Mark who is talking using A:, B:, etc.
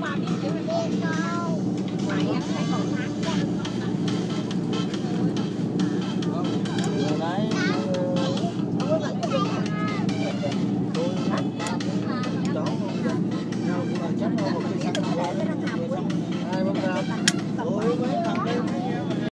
A: 骂你！